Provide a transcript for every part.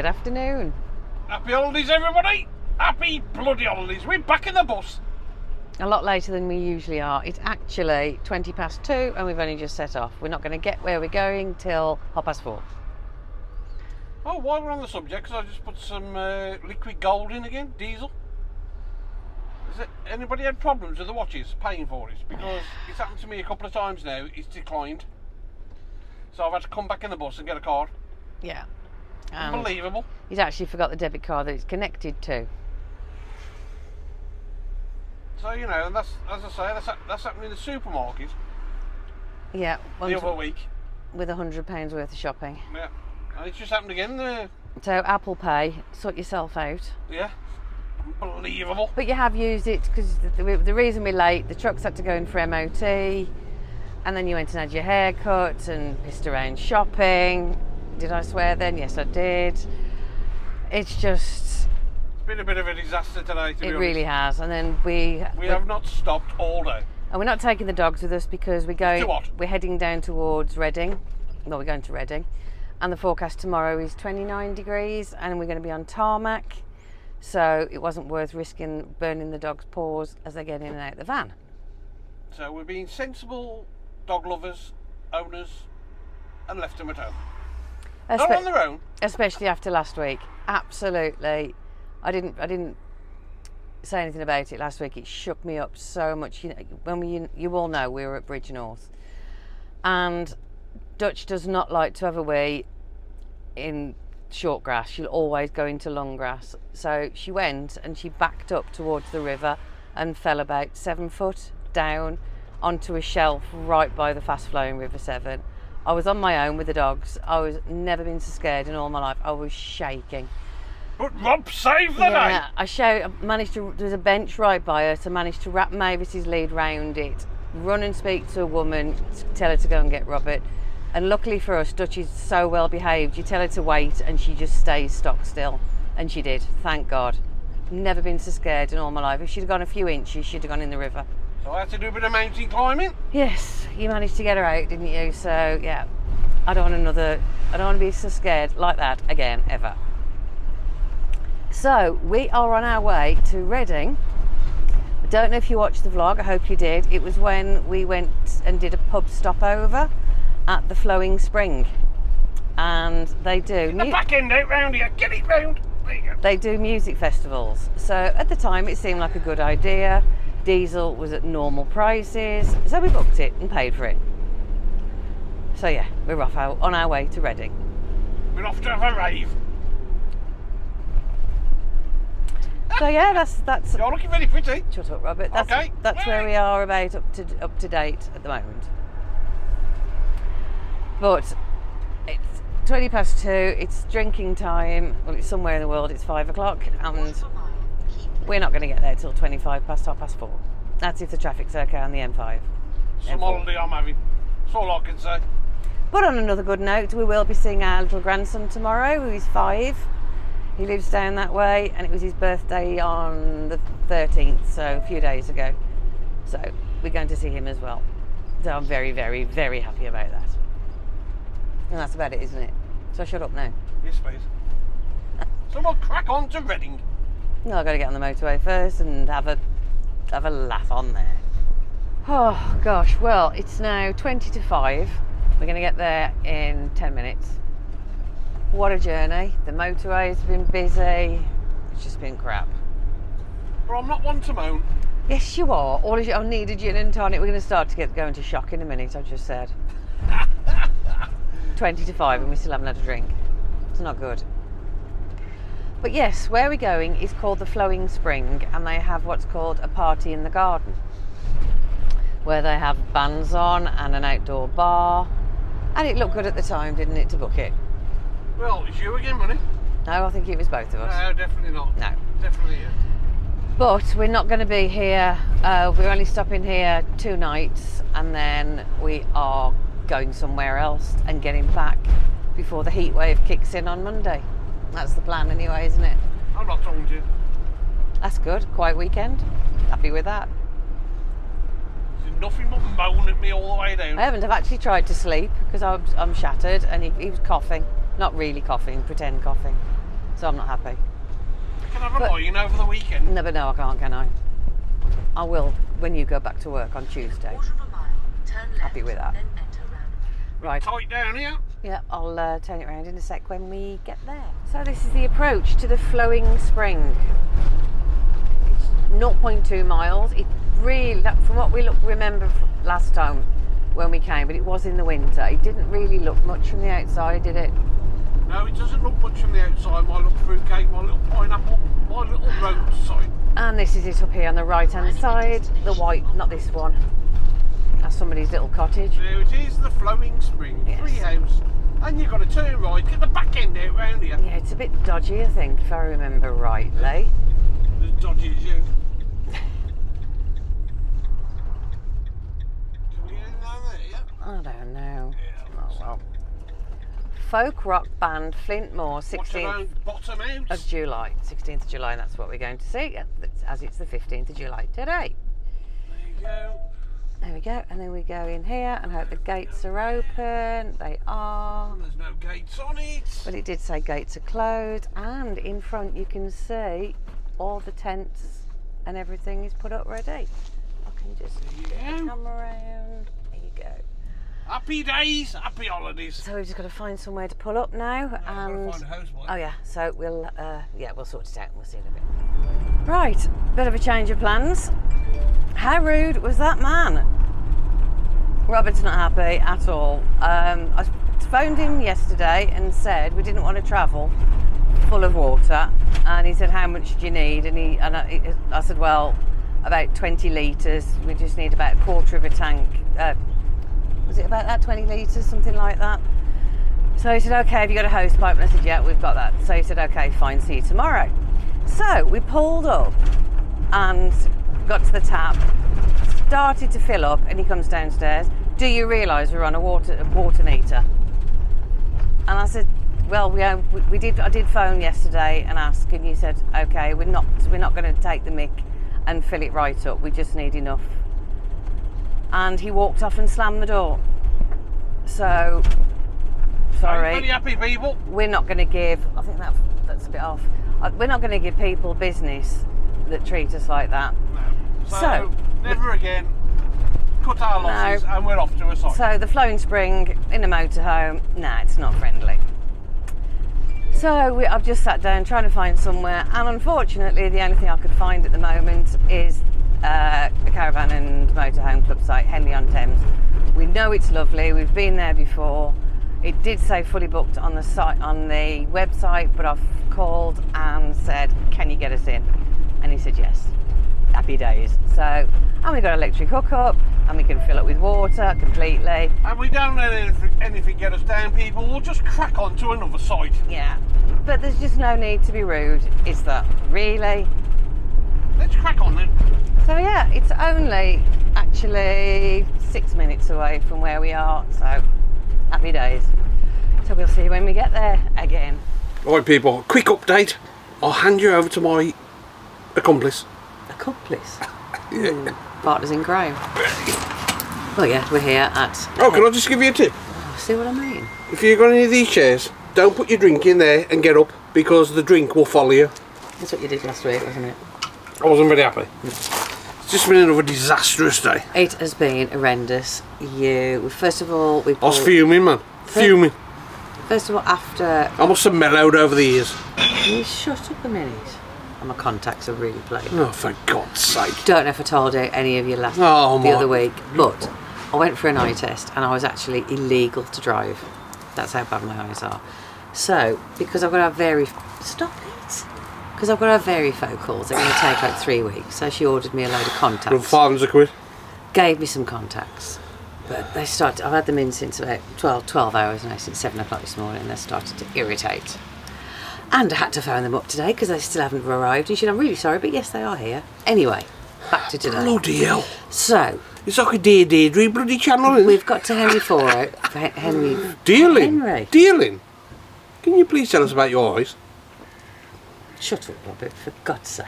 good afternoon. Happy holidays, everybody! Happy bloody holidays! We're back in the bus. A lot later than we usually are. It's actually 20 past two and we've only just set off. We're not going to get where we're going till half past four. Oh, while we're on the subject, 'cause I just put some uh, liquid gold in again, diesel. Has anybody had problems with the watches paying for it? Because it's happened to me a couple of times now. It's declined, so I've had to come back in the bus and get a card. Yeah. And Unbelievable. he's actually forgot the debit card that it's connected to. So you know, and that's as I say, that's that's happened in the supermarket Yeah, the other week. with a hundred pounds worth of shopping. Yeah, and it's just happened again. Uh, So Apple Pay, sort yourself out. yeah, unbelievable. But you have used it because the, the, the reason we're late, the trucks had to go in for MOT, and then you went and had your hair cut and pissed around shopping. Did I swear then? Yes, I did. It's just, It's been a bit of a disaster today. To be it honest. really has. And then we, We have not stopped all day. and we're not taking the dogs with us because we're going, To what? we're heading down towards Reading. Well, we're going to Reading, and the forecast tomorrow is 29 degrees, and we're going to be on tarmac. So it wasn't worth risking burning the dogs' paws as they get in and out of the van. So we're being sensible dog lovers, owners, and left them at home. Espe- on their own. especially after last week. Absolutely, I didn't. I didn't say anything about it last week. It shook me up so much. You know, when we, you all know, we were at Bridgnorth, and Dutch does not like to have a wee in short grass. She'll always go into long grass. So she went and she backed up towards the river and fell about seven foot down onto a shelf right by the fast flowing River Severn. I was on my own with the dogs. I was never been so scared in all my life. I was shaking. But Rob saved the Yeah, I shout, I managed to. There's a bench right by us. I managed to wrap Mavis's lead round it, run and speak to a woman, tell her to go and get Robert. And luckily for us, Dutch is so well behaved. You tell her to wait, and she just stays stock still, and she did. Thank God. Never been so scared in all my life. If she'd gone a few inches, she'd have gone in the river. So I had to do a bit of mountain climbing. Yes, you managed to get her out, didn't you? So yeah, I don't want another. I don't want to be so scared like that again ever. So we are on our way to Reading. I don't know if you watched the vlog. I hope you did. It was when we went and did a pub stopover at the Flowing Spring, and they do. The back end out round here. Get it round. There you go. they do music festivals. So at the time, it seemed like a good idea. Diesel was at normal prices, so we booked it and paid for it. So yeah, we're off our, on our way to Reading. We're off to have a rave. So yeah, that's that's. You're looking very pretty. Shut up, Robert. That's Okay. that's where we are about up to up to date at the moment. But it's twenty past two. It's drinking time. Well, it's somewhere in the world. It's five o'clock, and we're not going to get there till twenty-five past half past four. That's if the traffic's okay on the M5. Some M4. holiday I'm having. That's all I can say. But on another good note, we will be seeing our little grandson tomorrow, who is five. He lives down that way, and it was his birthday on the 13th, so a few days ago. So we're going to see him as well. So I'm very, very, very happy about that. And that's about it, isn't it? So shut up now. Yes, please. so we'll crack on to Reading. No, I've got to get on the motorway first and have a have a laugh on there. Oh gosh, well it's now 20 to 5. We're going to get there in 10 minutes. What a journey. The motorway's been busy. It's just been crap. Well, I'm not one to moan. Yes, you are. All of you, I need a gin and tonic. We're going to start to get going to shock in a minute, I just said. 20 to 5 and we still haven't had a drink. It's not good. But yes, where we're going is called the Flowing Spring and they have what's called a party in the garden where they have bands on and an outdoor bar. And it looked good at the time, didn't it, to book it? Well, it's you again, money. No, I think it was both of us. No, definitely not. No. Definitely you. But we're not going to be here. Uh, we're only stopping here two nights, and then we are going somewhere else and getting back before the heat wave kicks in on Monday. That's the plan, anyway, isn't it? I'm not talking to you. That's good. Quiet weekend. Happy with that. There's nothing but moan at me all the way down. I haven't. I've actually tried to sleep because I'm, I'm shattered, and he, he was coughing. Not really coughing, pretend coughing. So I'm not happy. Can I have a But- over the weekend? Never know, I can't, can I? I will when you go back to work on Tuesday. Quarter of a mile, turn left, Happy with that. Then enter roundabout. Right. Tight down here. Yeah, I'll uh, turn it around in a sec when we get there. So this is the approach to the flowing spring. It's 0.2 miles. It really, from what we look, remember last time when we came, but it was in the winter. It didn't really look much from the outside, did it? No, it doesn't look much from the outside. My little fruitcake, my little pineapple, my little road sign. And this is it up here on the right hand side. The white, not this one. That's somebody's little cottage. There it is, the flowing spring Yes. tree house. And you've got to turn right, get the back end out round here. Yeah, it's a bit dodgy, I think, if I remember rightly. There's dodgy as you. Can we get in down yeah? I don't know. Yeah, Oh well. Folk rock band Flintmore, 16th bottom out. of July. 16th of July, that's what we're going to see, as it's the 15th of July today. There you go. There we go, and then we go in here and hope the gates are open. They are. There's no gates on it. But it did say gates are closed, and in front you can see all the tents and everything is put up ready. I can just Yeah. come around. There you go. Happy days, happy holidays. So we've just got to find somewhere to pull up now, to and find a house, oh yeah, so we'll uh, yeah we'll sort it out and we'll see in a bit. Right, bit of a change of plans. How rude was that man? Robert's not happy at all. Um, I phoned him yesterday and said we didn't want to travel full of water, and he said how much do you need? And he and I, I said well about 20 litres. We just need about a quarter of a tank. Uh, was it about that 20 litres, something like that? So he said, okay, have you got a hose pipe? And I said, yeah, we've got that. So he said, okay, fine, see you tomorrow. So we pulled up and got to the tap, started to fill up, and he comes downstairs. Do you realise we're on a water a water meter? And I said, well, we, um, we- did. I did phone yesterday and ask, and you said, okay, we're not we're not going to take the mick and fill it right up. We just need enough. And he walked off and slammed the door. So, sorry happy people. we're not going to give. I think that that's a bit off. Uh, We're not going to give people business that treat us like that. So, So- never again. Cut our losses and we're off to a site. So the flowing spring in a motorhome, nah, it's not friendly. So we, I've just sat down trying to find somewhere, and unfortunately, the only thing I could find at the moment is uh, a caravan and motorhome club site, Henley on Thames. We know it's lovely. We've been there before. It did say fully booked on the site on the website, but I've called and said, "Can you get us in?" And he said yes. Happy days. So, and we got electric hookup, and we can fill it with water completely. and we don't let anything, anything get us down, people. We'll just crack on to another site. Yeah, but there's just no need to be rude, is there? Really? Let's crack on then. So yeah, it's only actually six minutes away from where we are. So happy days. So we'll see when we get there again. Right, people. Quick update. I'll hand you over to my accomplice. Accomplice. Mm, partners in crime. Well, yeah, we're here at. Oh, can I just give you a tip? See what I mean? If you've got any of these chairs, don't put your drink in there and get up because the drink will follow you. That's what you did last week, wasn't it? I wasn't very happy. It's just been another disastrous day. It has been horrendous. You first of all we. I was fuming, man. Fuming. First of all, after I must have mellowed over the years. Can you shut up a minute? And my contacts are really playing. Oh, for God's sake. Don't know if I told you any of you last Oh, the other week, but I went for an eye test and I was actually illegal to drive. That's how bad my eyes are. So, because I've got to have very stop it, because I've got to have varifocals, they're going to take like three weeks. So she ordered me a load of For contacts, 500 quid. gave me some contacts, but they started. I've had them in since about 12, 12 hours now, since seven o'clock this morning. They started to irritate. And I had to phone them up today because they still haven't arrived. And she said, I'm really sorry, but yes, they are here. Anyway, back to today. Bloody hell. So, It's like a Dear Deirdre bloody channel, we've got to Henry Foro. Eh, for Henry. Dealing. Henry. Dealing. Can you please tell us about your eyes? Shut up, Robert, for God's sake.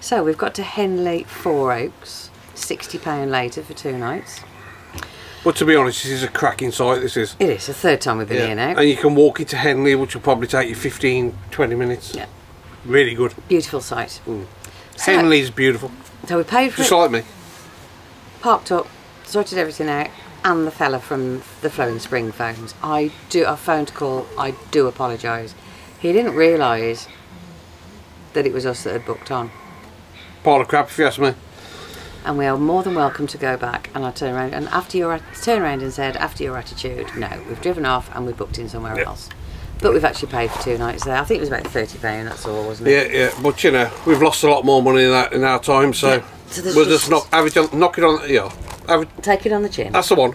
So, we've got to Henley Four Oaks, £60 later for two nights. But to be honest, this is a cracking site. This is. It is the third time we've been Yeah. here now. And you can walk into Henley, which will probably take you 15, 20 minutes. Yeah. Really good. Beautiful site. Mm. So, Henley's beautiful. so we paid for Just it, like me. parked up, sorted everything out, and the fella from the Flowing Spring phones. I do a phone call. I do apologise. He didn't realise that it was us that had booked on. Pile of crap, if you ask me. And we are more than welcome to go back. And I turned around and after your turned around and said, after your attitude, no, we've driven off and we booked in somewhere Yeah. else. But we've actually paid for two nights there. I think it was about thirty pound. That's all, wasn't it? Yeah, yeah. But you know, we've lost a lot more money in that in our time, so, So we'll just- just knock, have it on, knock it on. Yeah, Take it on the chin. that's the one.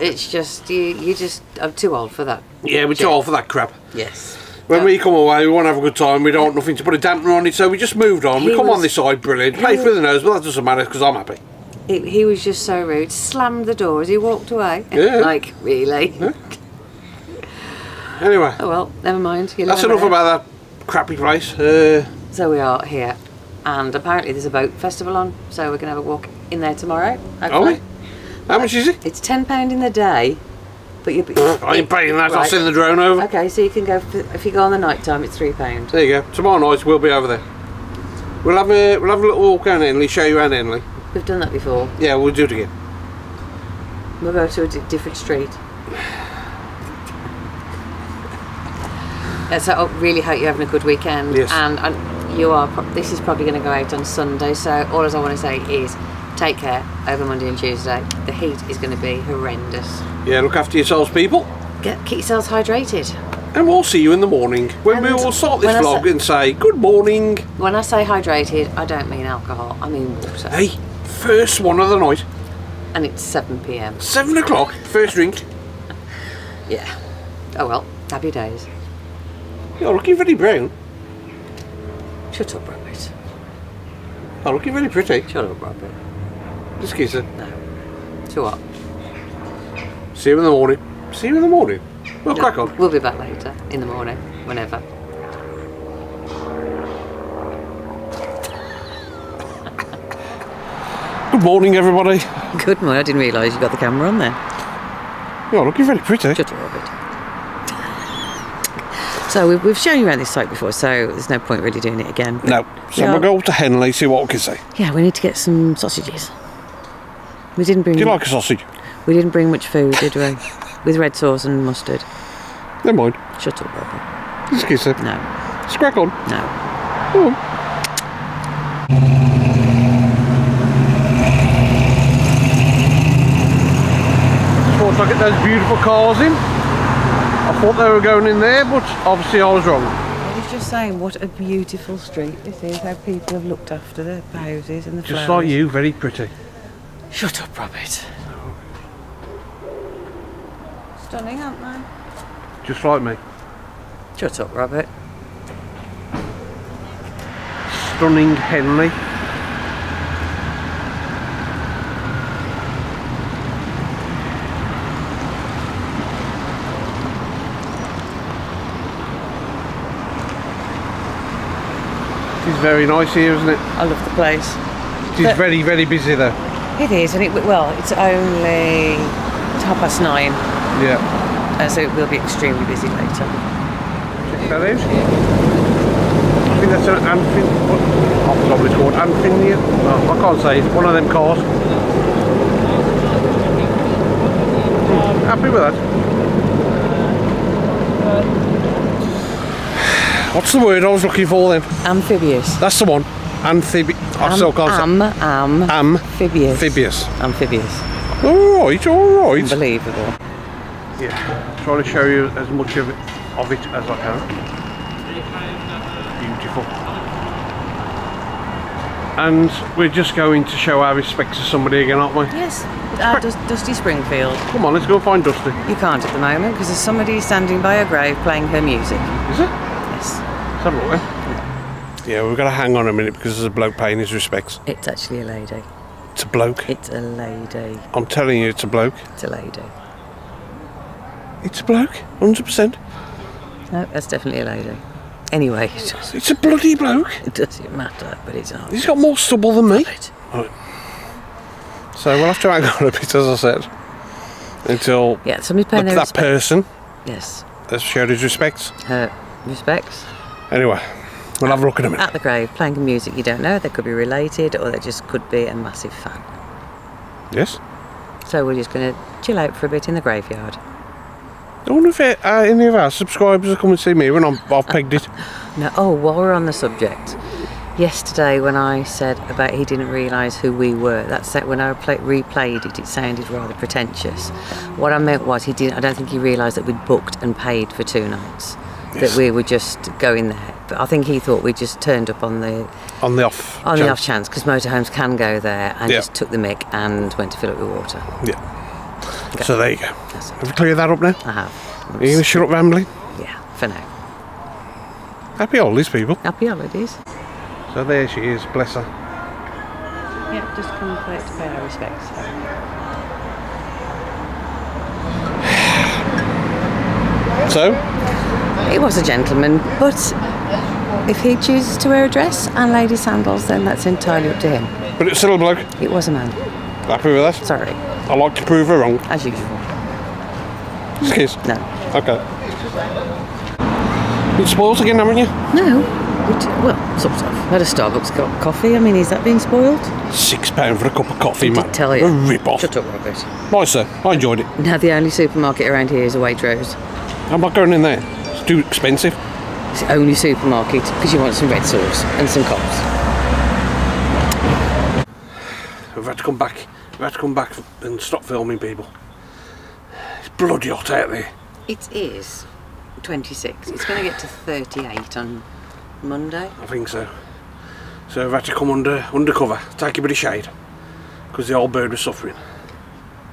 It's just you. You just. I'm too old for that. Yeah, we're too old for that crap. Yes. When we come away, we want to have a good time. We don't want nothing to put a dampener on it, so we just moved on. we He come on this side, brilliant. was- for the nose, but that doesn't matter because I'm happy. He, he was just so rude. Slammed the door as he walked away. Yeah. like really. Anyway, Oh well, never mind. You that's enough about that crappy place. Uh, So we are here, and apparently there's a boat festival on. So we're gonna have a walk in there tomorrow. are we? How much is it? It's ten pound in the day, but you. I ain't paying that. I'll send the drone over. Okay, so you can go for, if you go on the night time. It's three pound. There you go. Tomorrow night we'll be over there. We'll have a we'll have a little walk around Henley, show you around Henley. We've done that before. Yeah, we'll do it again. We'll go to a different street. Yeah, so I really hope you're having a good weekend. Yes. And, and you are. pro- This is probably going to go out on Sunday. So all as I want to say is, take care over Monday and Tuesday. The heat is going to be horrendous. Yeah, look after yourselves, people. Get keep yourselves hydrated. And we'll see you in the morning when we And will start this vlog say- and say good morning. When I say hydrated, I don't mean alcohol. I mean water. Hey, first one of the night, And it's seven p.m. seven o'clock, first drink. Yeah. Oh well. Happy days. You're looking very brown. Shut up, Robert. You're looking very pretty. Shut up, Robert. Just kiss her. No. So what? See you in the morning. See you in the morning. Well, crack on. We'll be back later in the morning, whenever. Good morning, everybody. Good morning. I didn't realise you got the camera on there. You're looking very pretty. Shut up, Robert. So we've, we've shown you around this site before, so there's no point really doing it again. No. So we'll go to Henley, see what we can see. Yeah, we need to get some sausages. We didn't bring. Do you like a sausage? We didn't bring much food, did we? With red sauce and mustard. Never mind. Shut up, Robert. Just kiss her. No, Just crack on. no. Oh. on. Just thought I'd get those beautiful cars in. I thought they were going in there, but obviously I was wrong. I was just saying, what a beautiful street this is. How people have looked after their houses and the Just flowers. like you, very pretty. Shut up, Rabbit. Stunning, aren't they? Just like me. Shut up, Rabbit. Stunning Henley. It is very nice here, isn't it? I love the place. It is But- very, very busy though. It is, and it well, it's only it's half past nine, Yeah. uh, so it will be extremely busy later. Check that out. I think that's an Anfin. What? I forgot what it's called. Oh, I can't say. It's one of them cars. Hmm, Happy with that. What's the word I was looking for then? Amphibious. That's the one. Amphibi. I still can't am, am, amphibious. Amphibious. Amphibious. All right, all right. Unbelievable. Yeah, trying to show you as much of it, of it as I can. Beautiful. And we're just going to show our respect to somebody again, aren't we? Yes, uh, Dus- Dusty Springfield. Come on, let's go find Dusty. You can't at the moment because there's somebody standing by a grave playing her music. Is it? Yes, Let's have a look then. Yeah, we've got to hang on a minute because there's a bloke paying his respects. it's actually a lady. It's a bloke. It's a lady. I'm telling you, it's a bloke. It's a lady. It's a bloke, 100%. No, that's definitely a lady. Anyway, it doesn't, It's a bloody bloke. it doesn't matter, but it's not. He's got more stubble than me. Right. So we'll have to hang on a bit, as I said, until Yeah, somebody's the, paying their that respects. person Yes, has showed his respects. her respects. Anyway, we'll have a look in a minute. At the grave, playing music you don't know. They could be related or they just could be a massive fan. Yes. So we're just going to chill out for a bit in the graveyard. I wonder if it, uh, any of our subscribers will come and see me when I'm, I've pegged it. No, oh, while we're on the subject, yesterday when I said about he didn't realise who we were, that's it. When I play, replayed it, it sounded rather pretentious. What I meant was he didn't. I don't think he realised that we'd booked and paid for two nights. Yes. That we were just going there. But I think he thought we just turned up on the On the off. on the chance. off chance because motorhomes can go there and Yeah. just took the mick and went to fill it with water. Yeah. So there you go. That's have you cleared that up now? I have. Are you going to shut up rambling? Yeah, for now. Happy holidays, people. Happy holidays. So there she is, bless her. Yeah, just come for to pay our respects. So, He was a gentleman, but if he chooses to wear a dress and lady sandals, then that's entirely up to him. but it's still a bloke. It was a man. Happy with that? Sorry, I like to prove her wrong. as usual. Just kiss. No. Okay. Been spoiled again, haven't you? No. Well, sort of. Had a Starbucks co- coffee. I mean, is that being spoiled? Six pound for a cup of coffee, Did man. tell you. A rip off. Shut up, Robert. Nice, sir. I enjoyed it. Now, the only supermarket around here is a Waitrose. I'm not going in there. It's too expensive. It's the only supermarket because you want some red sauce and some cops. We've had to come back. We've had to come back and stop filming people. It's bloody hot out there. It is 26. It's going to get to 38 on Monday. I think so. So we've had to come under undercover, take a bit of shade, because the old bird was suffering.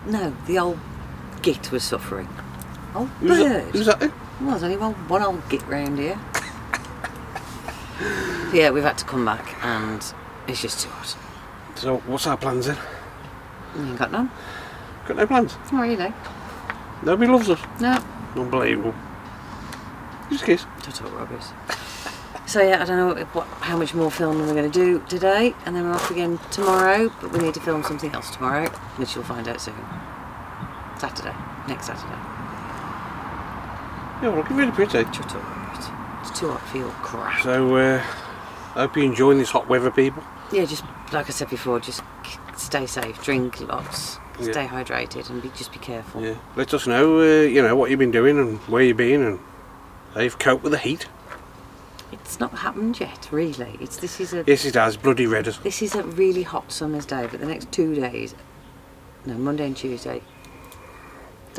No, the old git was suffering. Old Who's that? bird. Who's that? Well, there's only one, one old git round here. yeah, we've had to come back and it's just too hot. So what's our plans then? You ain't got none? Got no plans. Not really. Nobody loves us. No. Unbelievable. Just kiss. Up, rubbish. So yeah, I don't know what, how much more filming we're going to do today, and then we're off again tomorrow. But we need to film something else tomorrow, which you'll find out soon. Saturday, next Saturday. Yeah, well, looking really pretty. Shut up. It's too hot for your crap. So, uh, I hope you're enjoying this hot weather, people. Yeah, just like I said before, just stay safe, drink lots, Yeah. stay hydrated, and be just be careful. Yeah. Let us know, uh, you know, what you've been doing and where you've been and how you've coped with the heat. It's not happened yet, really. It's this is a Yes, it has. Bloody red as. this is a really hot summer's day, but the next two days, no, Monday and Tuesday.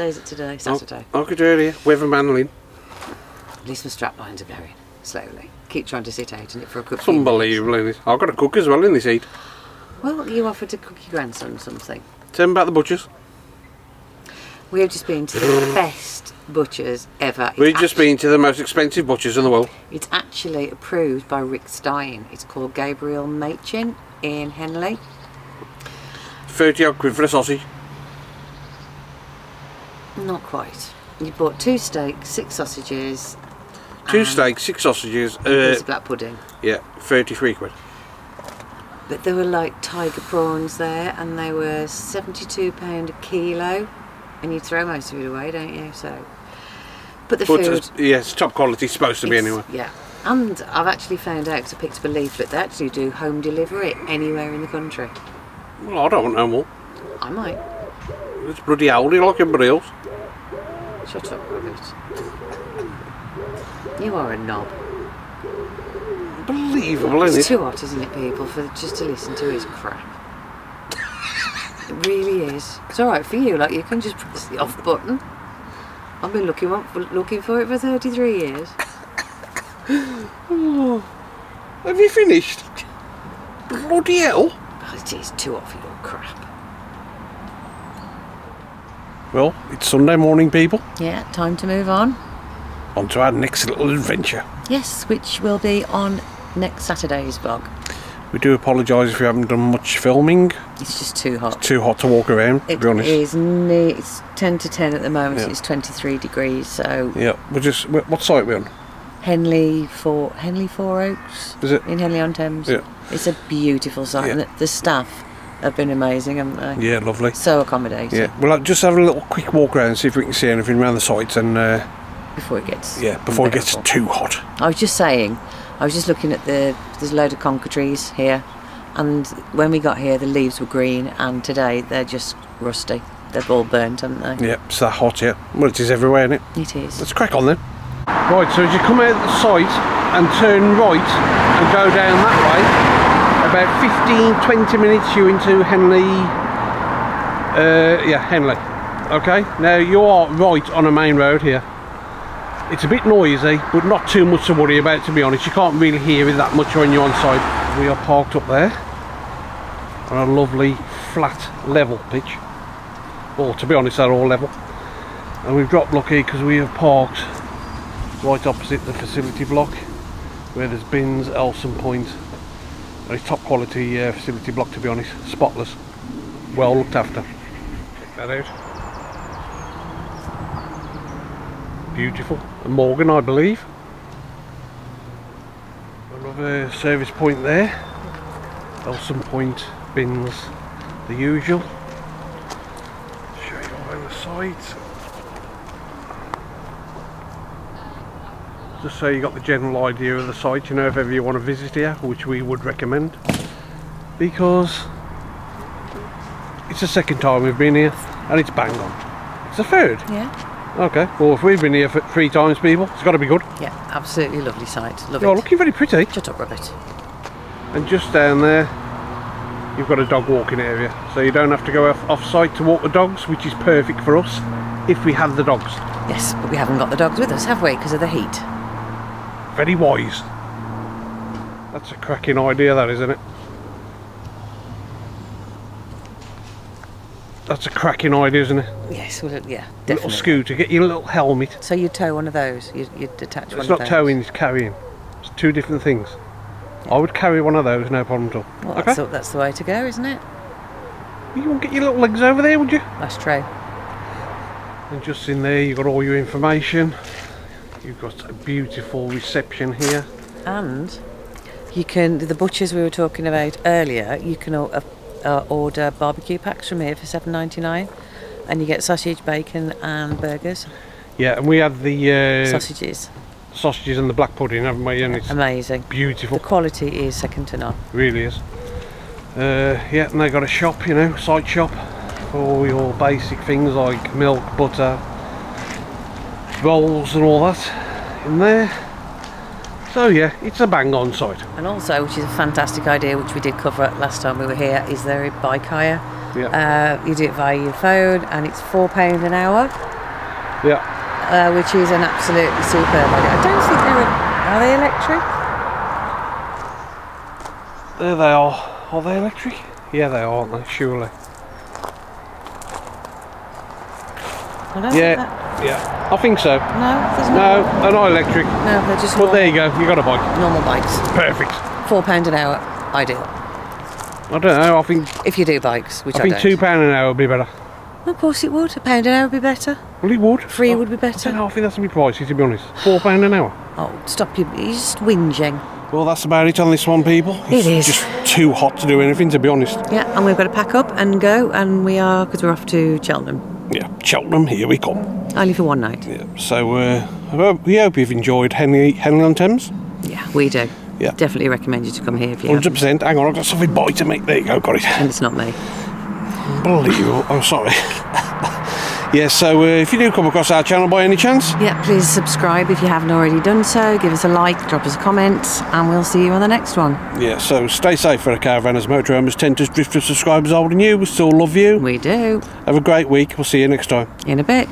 Days it today, oh, Saturday. Oh, I could earlier. Weatherman Lynn. At least my strap lines are going slowly. Keep trying to sit out in it for a good It's unbelievable, isn't it? I've got a cook as well in this heat. Well, you offered to cook your grandson something. Tell them about the butchers. We have just been to the best butchers ever. It's We've just been to the most expensive butchers in the world. It's actually approved by Rick Stein. It's called Gabriel Machin in Henley. 30 odd quid for a sausage. Not quite. You bought two steaks, six sausages, Two steaks, six sausages. a Uh, piece of black pudding. yeah, 33 quid. But there were like tiger prawns there, and they were seventy-two pound a kilo, and you throw most of it away, don't you? So, but the But, food, uh, yeah, top quality, supposed to be anyway. Yeah, and I've actually found out, because I picked up a leaflet. They actually do home delivery anywhere in the country. Well, I don't want no more. I might. It's bloody Aldi like everybody else. Shut up, Robert. You are a knob. Unbelievable, It's isn't it? too hot, isn't it, people, for just to listen to his crap. It really is. It's all right for you. Like you can just press the off button. I've been looking up, looking for it for 33 years. Have you finished? Bloody hell. It is too hot for your crap. Well, it's Sunday morning, people. Yeah, time to move on. On to our next little adventure. Yes, which will be on next Saturday's vlog. We do apologise if we haven't done much filming. It's just too hot. It's Too hot to walk around, to be honest. is ne- it's 10 to 10 at the moment. Yeah. It's 23 degrees. So Yeah, we're just. wh- What site are we on? Henley for Henley Four Oaks Is it? in Henley on Thames. Yeah. It's a beautiful site. Yeah. and The, the staff have been amazing, haven't they? Yeah, lovely. So accommodating Yeah, well, I'll just have a little quick walk around, see if we can see anything around the sites, and uh, before it gets yeah, before it gets too hot. I was just saying, I was just looking at the there's a load of conker trees here, and when we got here the leaves were green, and today they're just rusty. They've all burnt, haven't they? Yeah, it's that hot, yeah. Well, it is everywhere, isn't it? It is. Let's crack on then. Right, so as you come out the site and turn right and go down that way, about 15, 20 minutes you're into Henley, uh, yeah, Henley. Okay, now you are right on a main road here. It's a bit noisy, but not too much to worry about to be honest. You can't really hear it that much when you're on site. We are parked up there on a lovely flat level pitch. Well, to be honest, they're all level and we've dropped lucky because we have parked right opposite the facility block where there's bins, Elsan Point and it's top quality uh, facility block to be honest, spotless. Well looked after. Check that out. Beautiful. A Morgan I believe. Another service point there. Elsan Point bins the usual. Show you around the site just so you got the general idea of the site you know if ever you want to visit here which we would recommend because it's the second time we've been here and it's bang on it's the third Yeah. okay well if we've been here for three times people it's got to be good Yeah. Absolutely lovely site. Love you're it. looking very pretty Shut up, Robert. and just down there you've got a dog walking area so you don't have to go off, off site to walk the dogs which is perfect for us if we have the dogs Yes, but we haven't got the dogs with us, have we? Because of the heat. Very wise that's a cracking idea that isn't it that's a cracking idea isn't it Yes. Well, yeah. definitely. little scooter get your little helmet So you tow one of those. You you detach one it's not towing it's carrying it's two different things I would carry one of those no problem at all Well, okay that's, the, that's the way to go, isn't it? you won't get your little legs over there would you That's true. and just in there you've got all your information you've got a beautiful reception here And you can the butchers we were talking about earlier. You can uh, uh, order barbecue packs from here for seven ninety nine, and you get sausage, bacon, and burgers. yeah and we had the uh, Sausages, sausages and the black pudding haven't we and it's amazing. Beautiful. The quality is second to none. really is uh, yeah and they got a shop you know side shop for all your basic things like milk butter rolls and all that in there. So yeah it's a bang on site. And also, which is a fantastic idea, which we did cover last time we were here, is there a bike hire. yeah. Uh, you do it via your phone, and it's four pound an hour, yeah. Uh, which is an absolutely superb idea. I don't think they're are they electric. there they are. Are they electric? Yeah they are aren't they? Surely. I don't think yeah. yeah I think so no, there's no no. they're not electric No, they're just but normal, there you go you got a bike normal bikes. perfect Four pound an hour, ideal. I don't know I think If you do bikes, which I I, think don't. two pound an hour would be better Of course it would. A pound an hour would be better. well it would Three I- would be I don't better. know I think that's a bit pricey to be honest four pound an hour Oh, stop you! You're just whinging. Well, that's about it on this one, people. It's is. just too hot to do anything, to be honest. Yeah, and we've got to pack up and go, and we are because we're off to Cheltenham Yeah, Cheltenham, here we come. only for one night. Yeah, so uh, we hope you've enjoyed Henley, Henley on Thames. Yeah, we do. Yeah. Definitely recommend you to come here if you have. 100%. Hang on, I've got something by to make. There you go, got it. And it's not me. Unbelievable. Oh, sorry. yeah, so uh, if you do come across our channel by any chance, Yeah, please subscribe if you haven't already done so. Give us a like, drop us a comment, and we'll see you on the next one. yeah, so stay safe for the caravanners, motorhomes, tenters, drifters, subscribers old and new. We still love you. We do. Have a great week. We'll see you next time. In a bit.